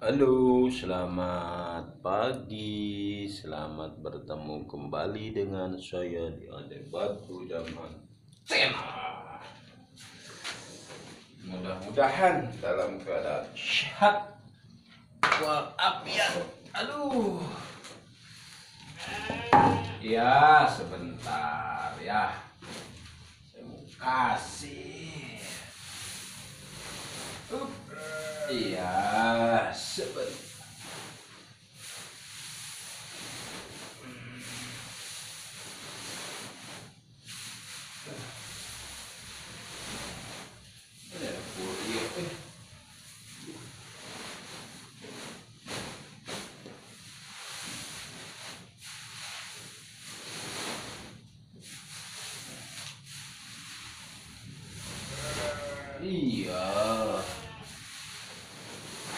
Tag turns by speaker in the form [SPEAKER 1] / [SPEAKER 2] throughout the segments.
[SPEAKER 1] Halo, selamat pagi. Selamat bertemu kembali dengan saya di Ade Batu Tena. Mudah-mudahan dalam keadaan sehat walafiat. Aduh. Ya, sebentar ya. Saya mau kasih. Up. Iya, sebentar. Ini ada kurir, eh. Iya.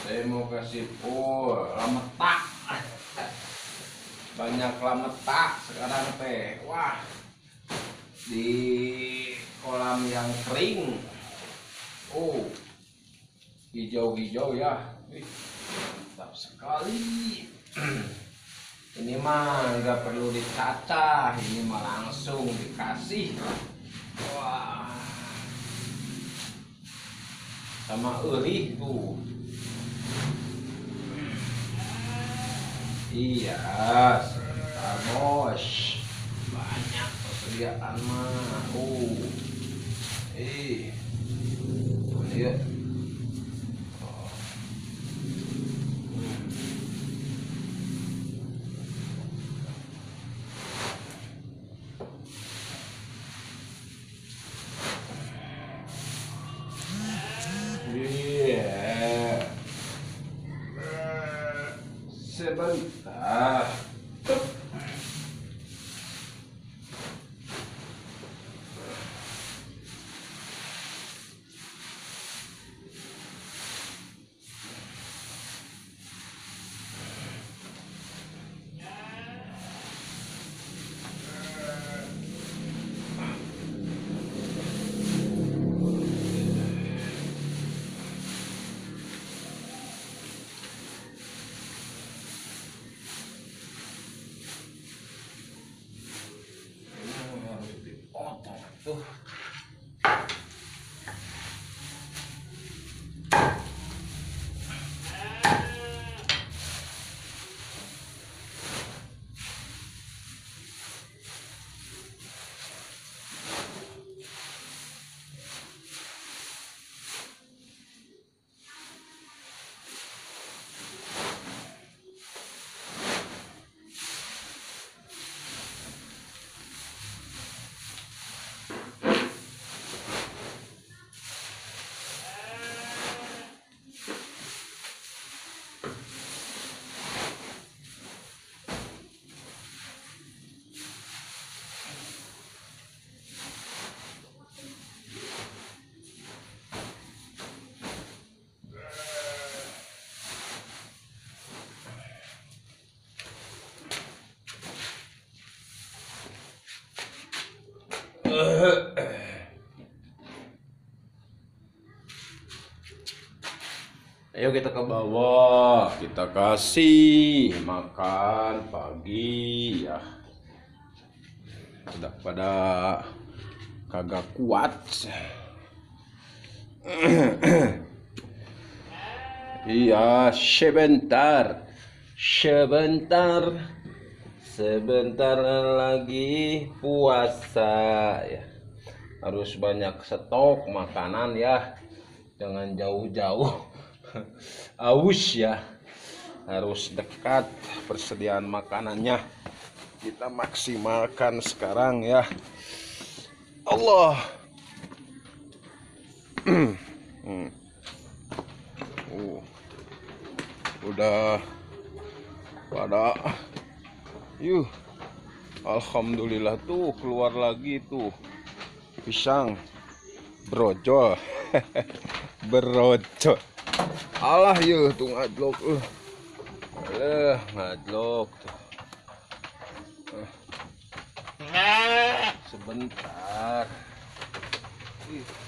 [SPEAKER 1] Saya mau kasih pur lametak. Banyak lametak sekarang teh. Wah. Di kolam yang kering. Oh. Hijau-hijau ya. Wih, Mantap sekali. Ini mah nggak perlu dicacah, ini mah langsung dikasih. Wah. Sama eri tuh. Iya, sebentar bos. Banyak persediaan mah. Oh. Eh. Iya. Oh. Hmm. Iya. Sebentar. Ini harus dipotong tuh. Ayo kita ke bawah, kita kasih makan pagi ya. Udah pada kagak kuat. iya, sebentar. Sebentar. Sebentar lagi puasa ya. Harus banyak stok makanan ya. Jangan jauh-jauh. Aus ya. Harus dekat persediaan makanannya. Kita maksimalkan sekarang ya. Allah. Hmm. Uh. Udah pada Yuh. Alhamdulillah tuh keluar lagi tuh pisang brojol. Berojol. Alah yuk tuh ngadlok. Uh. Alah, ngadlok tuh. Uh. Sebentar. Ih.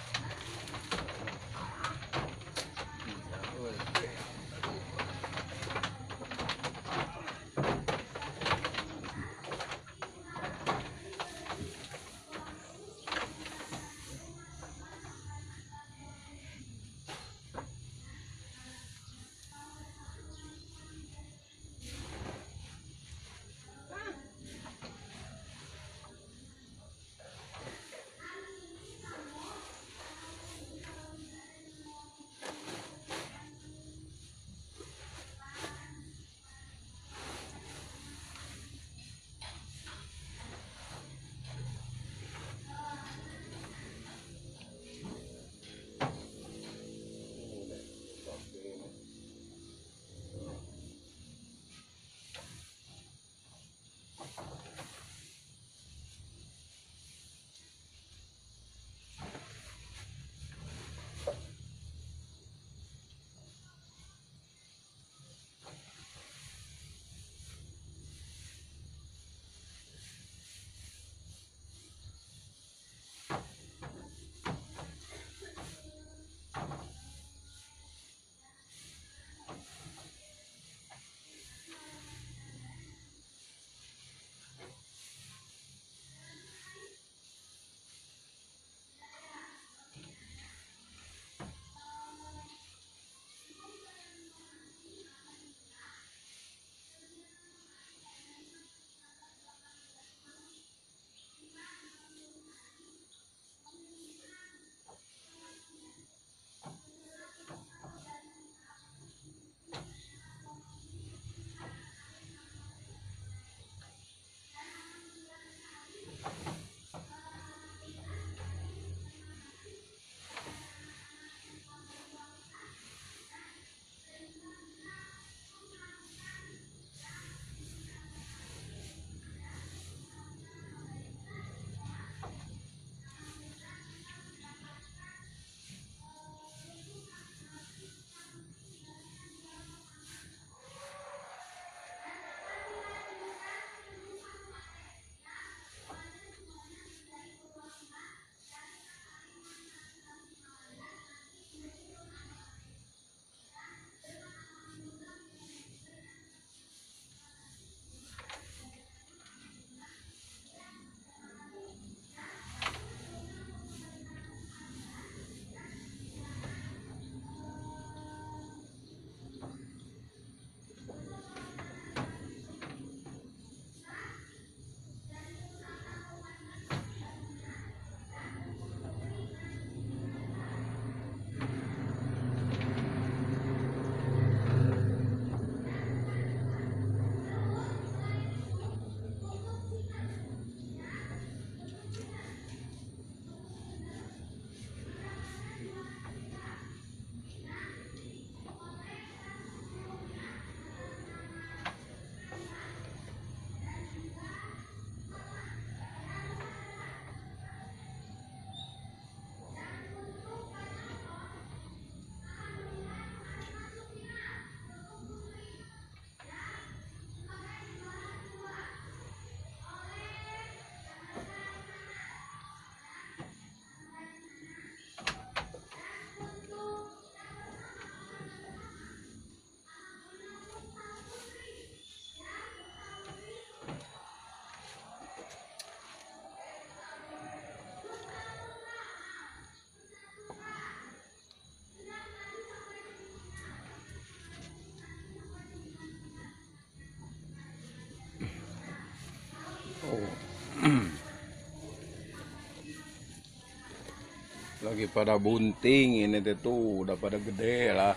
[SPEAKER 1] Lagi pada bunting ini tuh udah pada gede lah.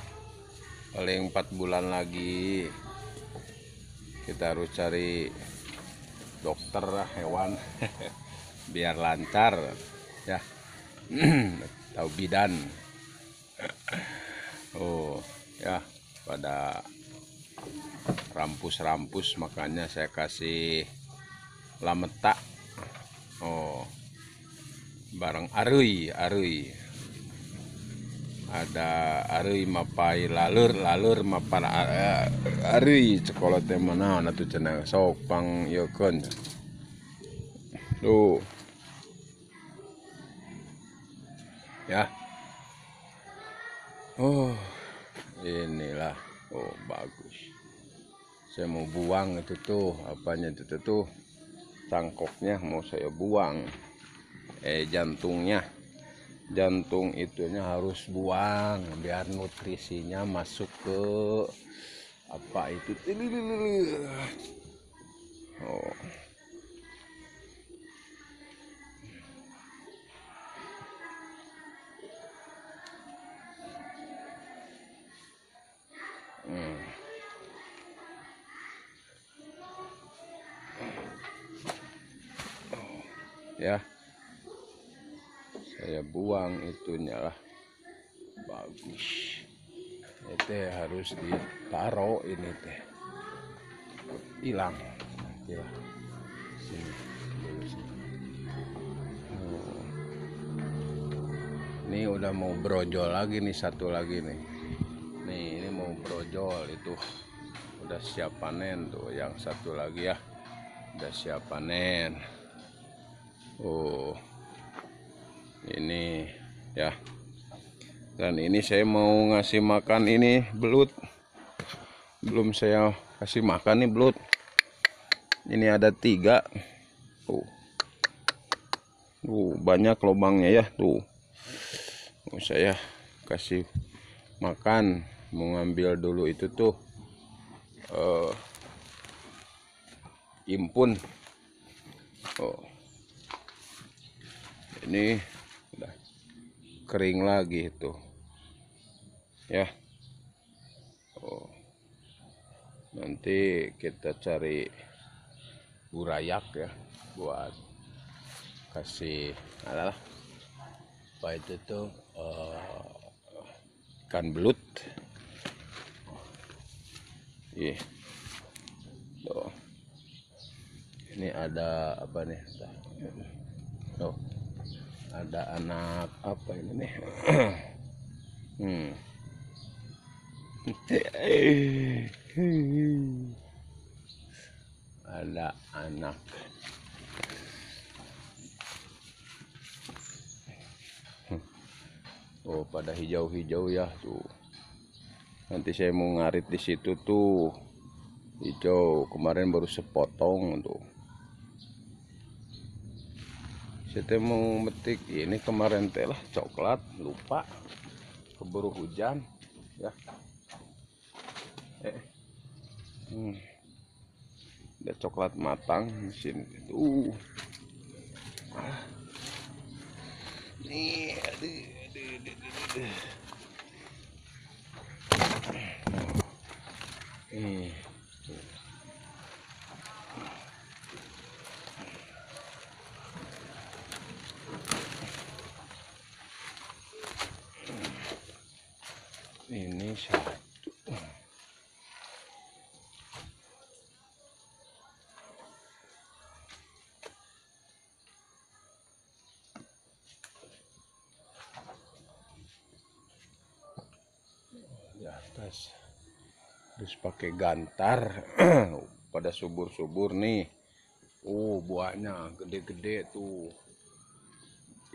[SPEAKER 1] Paling empat bulan lagi. Kita harus cari dokter hewan. Biar lancar ya. Tahu bidan. Oh ya pada rampus-rampus makanya saya kasih lameta oh barang arui arui. Ada arui mapai lalur lalur mapan arui sekolah temana natu cenah sok pang yokon tuh. Ya. Oh inilah. Oh bagus. Saya mau buang itu tuh apanya itu tuh. Cangkoknya mau saya buang eh jantungnya. Jantung itunya harus buang biar nutrisinya masuk ke apa itu? Oh harus ditaruh ini teh. Hilang. Sini. Oh. ini udah mau brojol lagi nih satu lagi nih. Nih ini mau brojol itu. Udah siap panen tuh yang satu lagi ya. Udah siap panen. Oh. Ini ya dan ini saya mau ngasih makan ini belut. Belum saya kasih makan nih belut. Ini ada tiga. Tuh. Tuh banyak lubangnya ya tuh. Mau saya kasih makan. Mau ngambil dulu itu tuh uh, impun. Oh. Ini udah kering lagi itu ya. Oh. Nanti kita cari burayak ya buat kasih adalah apa itu tuh uh, ikan belut. Iya. Ini ada apa nih? Tuh. Ada anak apa ini nih? Hmm. Ada anak. Oh pada hijau-hijau ya tuh. Nanti saya mau ngarit di situ tuh. Hijau kemarin baru sepotong tuh. Saya mau metik ini kemarin teh lah coklat lupa. Keburu hujan ya eh hmm. ada coklat matang mesin itu ah. nih aduh, aduh, aduh, aduh. Nih. ini satu di atas terus pakai gantar. Pada subur-subur nih. Oh buahnya gede-gede tuh.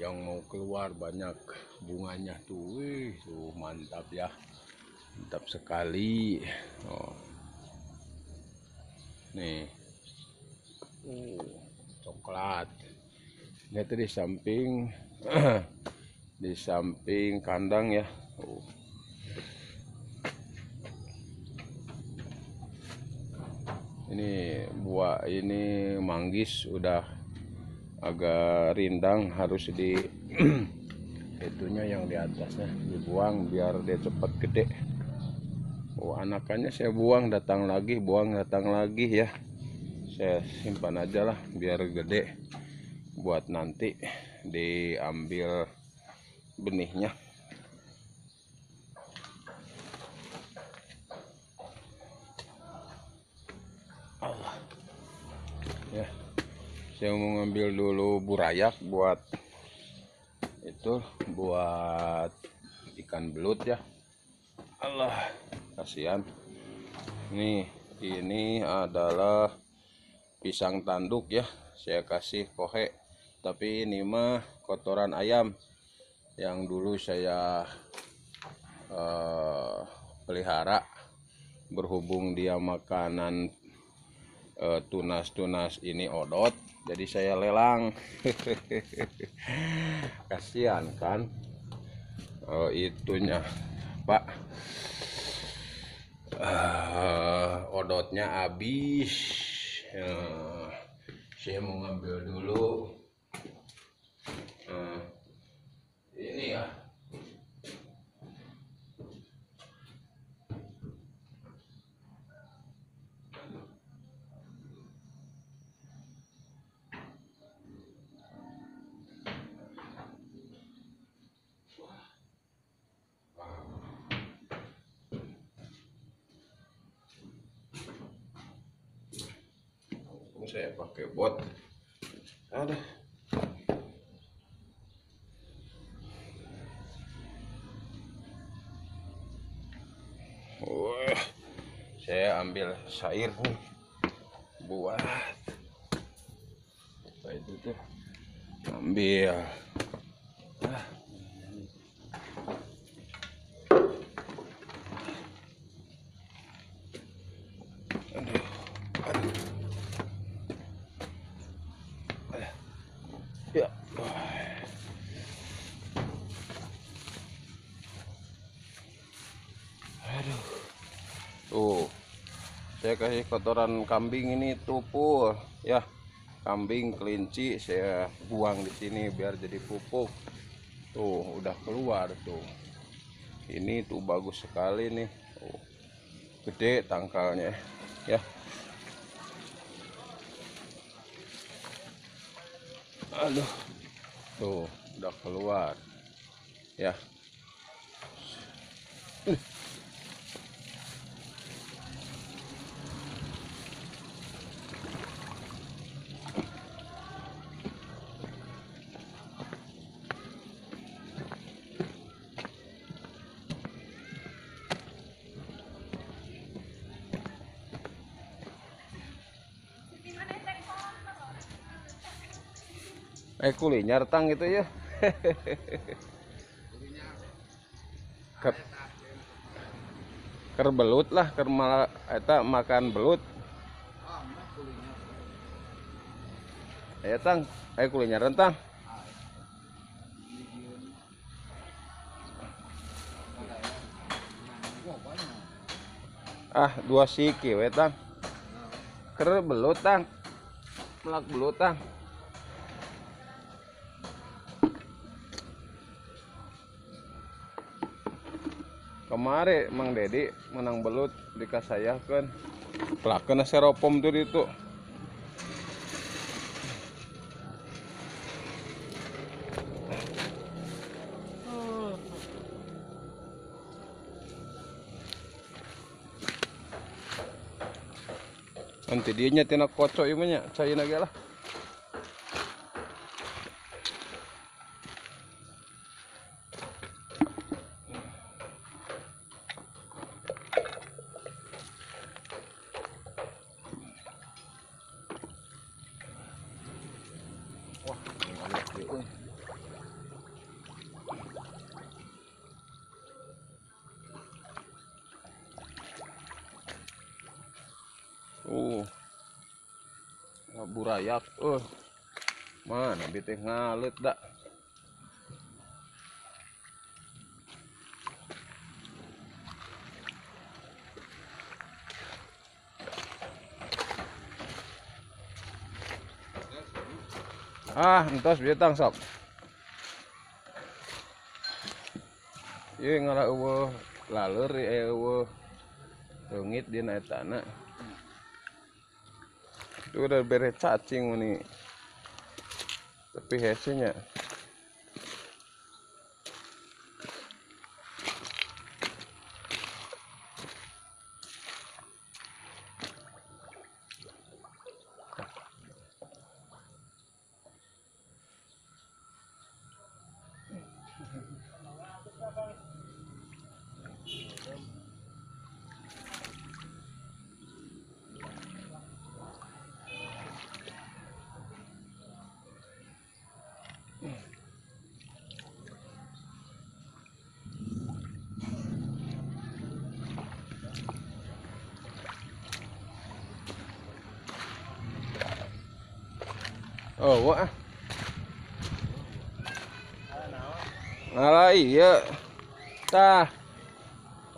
[SPEAKER 1] Yang mau keluar banyak bunganya tuh. Wih tuh mantap ya. Mantap sekali. Oh. nih. Uh, coklat. Ini tuh di samping. Di samping kandang ya. Uh. Ini buah ini manggis udah agak rindang harus di itunya yang di atasnya dibuang biar dia cepat gede. Oh anakannya saya buang datang lagi buang datang lagi ya. Saya simpan aja lah biar gede buat nanti diambil benihnya saya mau ngambil dulu burayak buat itu buat ikan belut ya. Allah. Kasihan. Nih ini adalah pisang tanduk ya. Saya kasih kohe. Tapi ini mah kotoran ayam yang dulu saya uh, pelihara. Berhubung dia makanan eh, tunas-tunas uh, ini odot jadi saya lelang. Kasihan kan? Oh, itunya. Pak. Uh, odotnya habis. Uh, saya mau ngambil dulu uh, ini ya saya pakai bot. Ada. Wah, saya ambil sair nih. Buat. Apa itu tuh? Ambil. Ah. aduh aduh ya aduh tuh saya kasih kotoran kambing ini tupul ya kambing kelinci saya buang di sini biar jadi pupuk. Tuh udah keluar tuh. Ini tuh bagus sekali nih. Tuh, gede tangkalnya. Ya. Aduh. Tuh udah keluar. Ya eh kulinya tang gitu ya. Ker, ker belut lah ker eta makan belut. Ya tang. Eh kulinya rentang ah dua siki we tang. Ker belut tang. Melak belut tang kemarin Mang Dedi menang belut dikasayah kan. Pelakan seropom tuh itu. Nanti dia nyetina kocok ibunya cair lagi lah teh ngalut dak. Ah entos bietang sok ieu ngara eueuh laleur eh, eueuh tungit dina eta na itu udah bere cacing nih tapi hesenya. Oh, wah. Ngalah iya. Tah.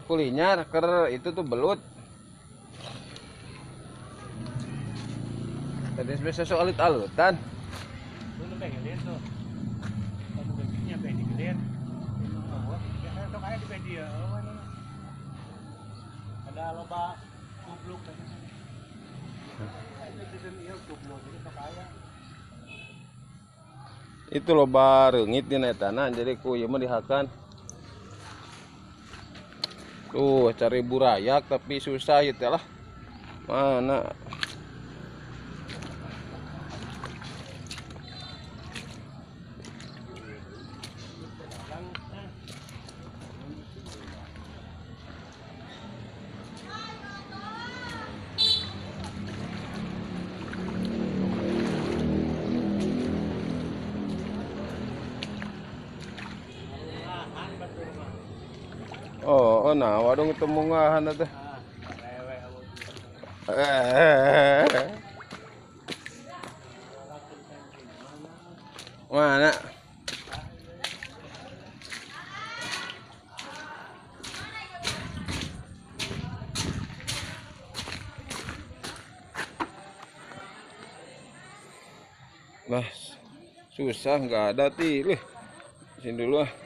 [SPEAKER 1] Kulinya ker itu tuh belut. Tadi spesial soal alutan.
[SPEAKER 2] Gajinya pengen digeliat. Oh, media. Oh. Ada loba kubluk kan. Itu iya kubluk sok aja.
[SPEAKER 1] Itu loba reungit di tanah jadi ku ieu. Tuh cari burayak tapi susah ya lah. Mana? Wadong ketemu ngahan teh.
[SPEAKER 2] Ah, rewek aku.
[SPEAKER 1] Eh. Mana? Lah, susah nggak ada tilih. Sini dulu ah.